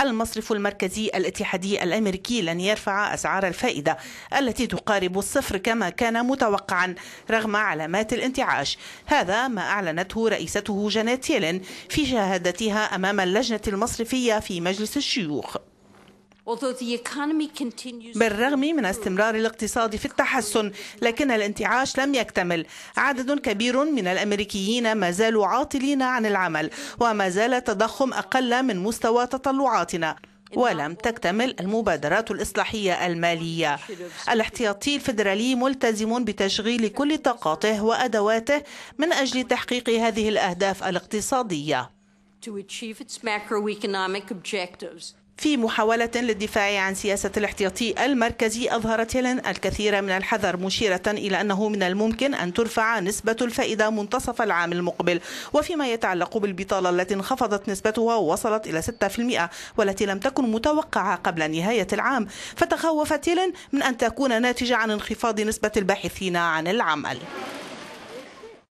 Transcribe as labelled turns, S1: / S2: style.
S1: المصرف المركزي الاتحادي الأمريكي لن يرفع أسعار الفائدة التي تقارب الصفر كما كان متوقعا رغم علامات الانتعاش. هذا ما أعلنته رئيسته جانيت يلين في شهادتها أمام اللجنة المصرفية في مجلس الشيوخ. بالرغم من استمرار الاقتصاد في التحسن لكن الانتعاش لم يكتمل. عدد كبير من الأمريكيين ما زالوا عاطلين عن العمل وما زال التضخم أقل من مستوى تطلعاتنا. ولم تكتمل المبادرات الإصلاحية المالية. الاحتياطي الفيدرالي ملتزم بتشغيل كل طاقاته وأدواته من أجل تحقيق هذه الأهداف الاقتصادية. في محاولة للدفاع عن سياسة الاحتياطي المركزي أظهرت هيلين الكثير من الحذر مشيرة إلى أنه من الممكن أن ترفع نسبة الفائدة منتصف العام المقبل. وفيما يتعلق بالبطالة التي انخفضت نسبتها ووصلت إلى 6% والتي لم تكن متوقعة قبل نهاية العام فتخوفت هيلين من أن تكون ناتجة عن انخفاض نسبة الباحثين عن العمل.